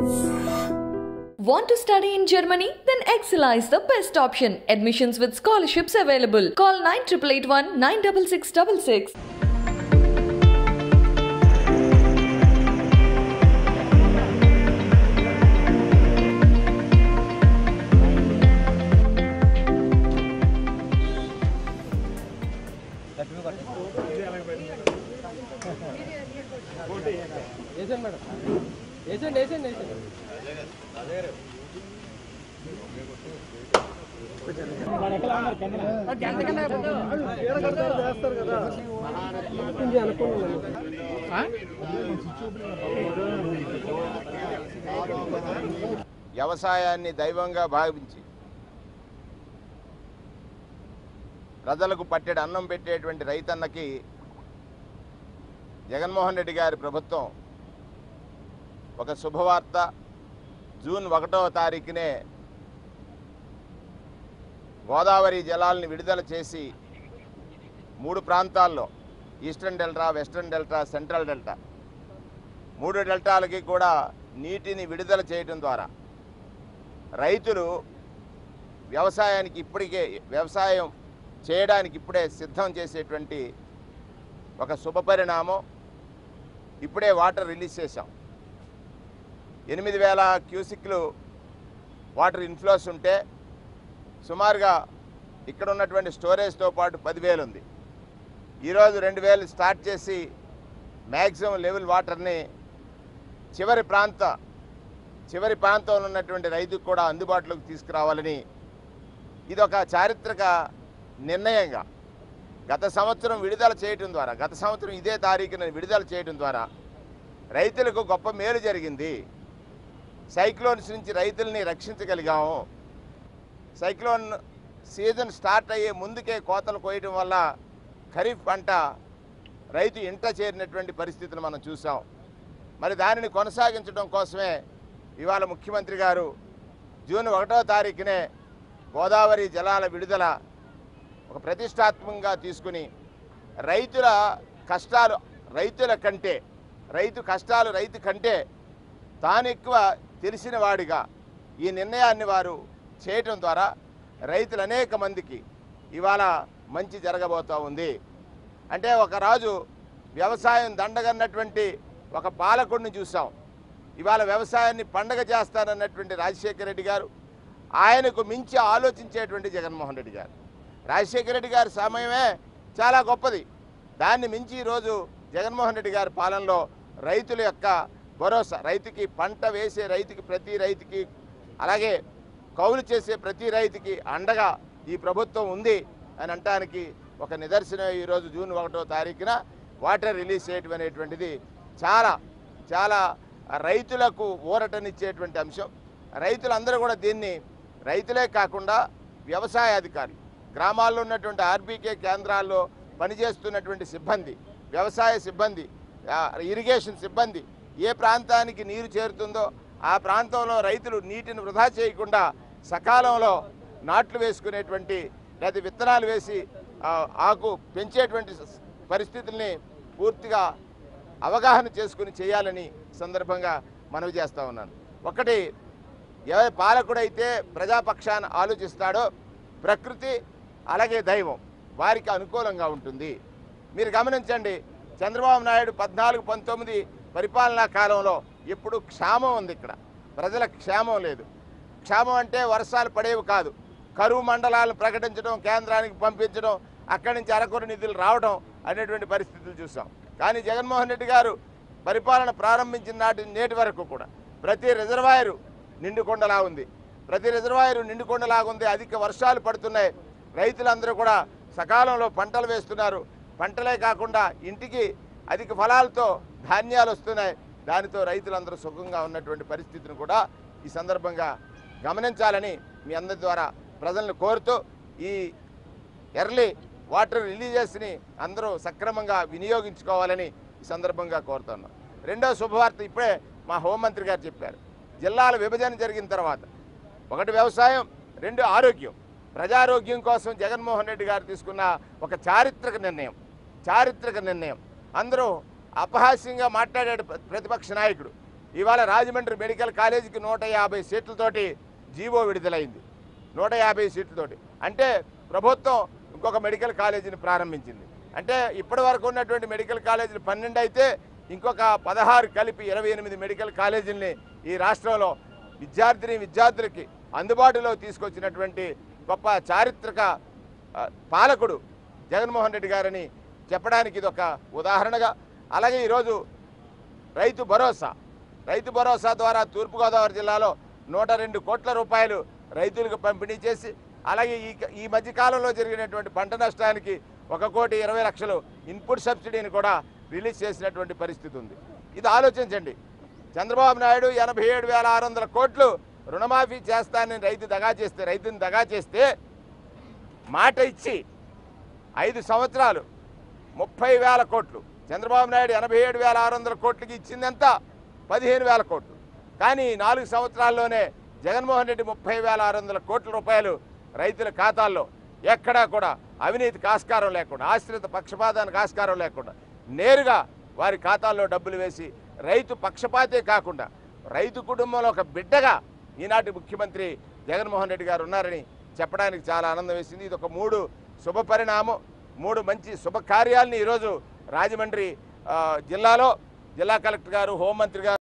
Want to study in Germany? Then Excella is the best option. Admissions with scholarships available. Call 9881 96666. వేసండి వేసండి వేసండి. వ్యవసాయాన్ని దైవంగా భావించి ప్రజలకు పట్టెడు అన్నం పెట్టేటువంటి రైతన్నకి జగన్మోహన్ రెడ్డి గారి ప్రభుత్వం ఒక శుభవార్త. జూన్ ఒకటవ తారీఖునే గోదావరి జలాల్ని విడుదల చేసి మూడు ప్రాంతాల్లో eastern delta western delta central delta. మూడు డెల్టాలకి కూడా నీటిని విడుదల చేయడం ద్వారా రైతులు వ్యవసాయానికి ఇప్పటికే వ్యవసాయం చేయడానికి ఇప్పుడే సిద్ధం చేసేటువంటి ఒక శుభపరిణామం. ఇప్పుడే వాటర్ రిలీజ్ చేశాం. ఎనిమిది వేల క్యూసిక్లు వాటర్ ఇన్ఫ్లోస్ ఉంటే సుమారుగా ఇక్కడ ఉన్నటువంటి స్టోరేజ్తో పాటు పదివేలు ఉంది. ఈరోజు రెండు వేలు స్టార్ట్ చేసి మ్యాక్సిమం లెవెల్ వాటర్ని చివరి ప్రాంత చివరి ప్రాంతంలో ఉన్నటువంటి రైతుకు కూడా అందుబాటులోకి తీసుకురావాలని ఇది ఒక చారిత్రక నిర్ణయంగా గత సంవత్సరం విడుదల చేయటం ద్వారా గత సంవత్సరం ఇదే తారీఖున విడుదల చేయటం ద్వారా రైతులకు గొప్ప మేలు జరిగింది. సైక్లోన్స్ నుంచి రైతుల్ని రక్షించగలిగాము. సైక్లోన్ సీజన్ స్టార్ట్ అయ్యే ముందుకే కోతలు కోయటం వల్ల ఖరీఫ్ పంట రైతు ఇంట చేరినటువంటి పరిస్థితులు మనం చూసాం మరి దానిని కొనసాగించడం కోసమే ఇవాళ ముఖ్యమంత్రి గారు జూన్ ఒకటో తారీఖునే గోదావరి జలాల విడుదల ఒక ప్రతిష్టాత్మకంగా తీసుకుని రైతుల కష్టాలు రైతుల కంటే రైతు కష్టాలు రైతు కంటే తాను ఎక్కువ తెలిసిన వాడిగా ఈ నిర్ణయాన్ని వారు చేయటం ద్వారా రైతులు అనేక మందికి ఇవాళ మంచి జరగబోతూ ఉంది. అంటే ఒక రాజు వ్యవసాయం దండగన్నటువంటి ఒక పాలకుడిని చూసాం ఇవాళ వ్యవసాయాన్ని పండగ చేస్తానన్నటువంటి రాజశేఖర రెడ్డి గారు ఆయనకు మించి ఆలోచించేటువంటి జగన్మోహన్ రెడ్డి గారు. రాజశేఖర రెడ్డి గారి సమయమే చాలా గొప్పది. దాన్ని మించి ఈరోజు జగన్మోహన్ రెడ్డి గారి పాలనలో రైతుల యొక్క భరోసా. రైతుకి పంట వేసే రైతుకి ప్రతి రైతుకి అలాగే కౌలు చేసే ప్రతి రైతుకి అండగా ఈ ప్రభుత్వం ఉంది అని అంటానికి ఒక నిదర్శనం ఈరోజు జూన్ ఒకటో తారీఖున వాటర్ రిలీజ్ చేయటం అనేటువంటిది చాలా చాలా రైతులకు ఊరటనిచ్చేటువంటి అంశం. రైతులందరూ కూడా దీన్ని రైతులే కాకుండా వ్యవసాయ అధికారులు గ్రామాల్లో ఉన్నటువంటి ఆర్బీకే కేంద్రాల్లో పనిచేస్తున్నటువంటి సిబ్బంది వ్యవసాయ సిబ్బంది ఇరిగేషన్ సిబ్బంది ఏ ప్రాంతానికి నీరు చేరుతుందో ఆ ప్రాంతంలో రైతులు నీటిని వృధా చేయకుండా సకాలంలో నాట్లు వేసుకునేటువంటి లేదా విత్తనాలు వేసి ఆకు పెంచేటువంటి పరిస్థితుల్ని పూర్తిగా అవగాహన చేసుకుని చేయాలని సందర్భంగా మనవి చేస్తూ ఉన్నాను. ఒకటి ఎవరి పాలకుడైతే ప్రజాపక్షాన ఆలోచిస్తాడో ప్రకృతి అలాగే దైవం వారికి అనుకూలంగా ఉంటుంది. మీరు గమనించండి చంద్రబాబు నాయుడు పద్నాలుగు పంతొమ్మిది పరిపాలనా కాలంలో ఎప్పుడు క్షామం ఉంది ఇక్కడ. ప్రజల క్షేమం లేదు. క్షేమం అంటే వర్షాలు పడేవి కాదు. కరువు మండలాలను ప్రకటించడం కేంద్రానికి పంపించడం అక్కడి నుంచి అరకొర నిధులు రావడం అనేటువంటి పరిస్థితులు చూసాం. కానీ జగన్మోహన్ రెడ్డి గారు పరిపాలన ప్రారంభించిన నాటి నేటి వరకు కూడా ప్రతి రిజర్వాయరు నిండుకొండలా ఉంది. ప్రతి రిజర్వాయరు నిండుకొండలాగా ఉంది. అధిక వర్షాలు పడుతున్నాయి. రైతులందరూ కూడా సకాలంలో పంటలు వేస్తున్నారు. పంటలే కాకుండా ఇంటికి అధిక ఫలాలతో ధాన్యాలు వస్తున్నాయి. దానితో రైతులందరూ సుఖంగా ఉన్నటువంటి పరిస్థితిని కూడా ఈ సందర్భంగా గమనించాలని మీ అందరి ద్వారా ప్రజలను కోరుతూ ఈ ఎర్లీ వాటర్ రిలీజెస్ని అందరూ సక్రమంగా వినియోగించుకోవాలని ఈ సందర్భంగా కోరుతున్నాం. రెండో శుభవార్త ఇప్పుడే మా హోంమంత్రి గారు చెప్పారు. జిల్లాల విభజన జరిగిన తర్వాత ఒకటి వ్యవసాయం రెండు ఆరోగ్యం. ప్రజారోగ్యం కోసం జగన్మోహన్ రెడ్డి గారు తీసుకున్న ఒక చారిత్రక నిర్ణయం. చారిత్రక నిర్ణయం. అందరూ అపహాస్యంగా మాట్లాడాడు ప్ర- ప్రతిపక్ష నాయకుడు. ఇవాళ రాజమండ్రి మెడికల్ కాలేజీకి నూట యాభై సీట్లతోటి జీవో విడుదలైంది. నూట యాభై సీట్లతోటి. అంటే ప్రభుత్వం ఇంకొక మెడికల్ కాలేజీని ప్రారంభించింది. అంటే ఇప్పటి వరకు ఉన్నటువంటి మెడికల్ కాలేజీలు పన్నెండు అయితే ఇంకొక పదహారు కలిపి ఇరవై ఎనిమిది మెడికల్ కాలేజీల్ని ఈ రాష్ట్రంలో విద్యార్థిని విద్యార్థులకి అందుబాటులో తీసుకొచ్చినటువంటి గొప్ప చారిత్రక పాలకుడు జగన్మోహన్ రెడ్డి గారని చెప్పడానికి ఇది ఒక ఉదాహరణగా అలాగే ఈరోజు రైతు భరోసా. రైతు భరోసా ద్వారా తూర్పుగోదావరి జిల్లాలో నూట రెండు కోట్ల రూపాయలు రైతులకు పంపిణీ చేసి అలాగే ఈ ఈ మధ్యకాలంలో జరిగినటువంటి పంట నష్టానికి ఒక కోటి ఇరవై లక్షలు ఇన్పుట్ సబ్సిడీని కూడా రిలీజ్ చేసినటువంటి పరిస్థితి ఉంది. ఇది ఆలోచించండి. చంద్రబాబు నాయుడు ఎనభై ఏడు వేల ఆరు వందల కోట్లు రుణమాఫీ చేస్తానని రైతు దగా చేస్తే రైతుని దగా చేస్తే మాట ఇచ్చి ఐదు సంవత్సరాలు ముప్పై వేల కోట్లు చంద్రబాబు నాయుడు ఎనభై ఏడు వేల ఆరు వందల కోట్లకి ఇచ్చిందంత పదిహేను వేల కోట్లు. కానీ నాలుగు సంవత్సరాల్లోనే జగన్మోహన్ రెడ్డి ముప్పై వేల ఆరు వందల కోట్ల రూపాయలు రైతుల ఖాతాల్లో ఎక్కడా కూడా అవినీతికి ఆస్కారం లేకుండా ఆశ్రిత పక్షపాతానికి ఆస్కారం లేకుండా నేరుగా వారి ఖాతాల్లో డబ్బులు వేసి రైతు పక్షపాతే కాకుండా రైతు కుటుంబంలో ఒక బిడ్డగా ఈనాటి ముఖ్యమంత్రి జగన్మోహన్ రెడ్డి గారు ఉన్నారని చెప్పడానికి చాలా ఆనందం వేసింది. ఇది ఒక మూడు శుభ పరిణామం మూడు మంచి శుభకార్యాలని ఈరోజు రాజమండ్రి ఆ, జిల్లాలో జిల్లా కలెక్టర్ గారు హోంమంత్రి గారు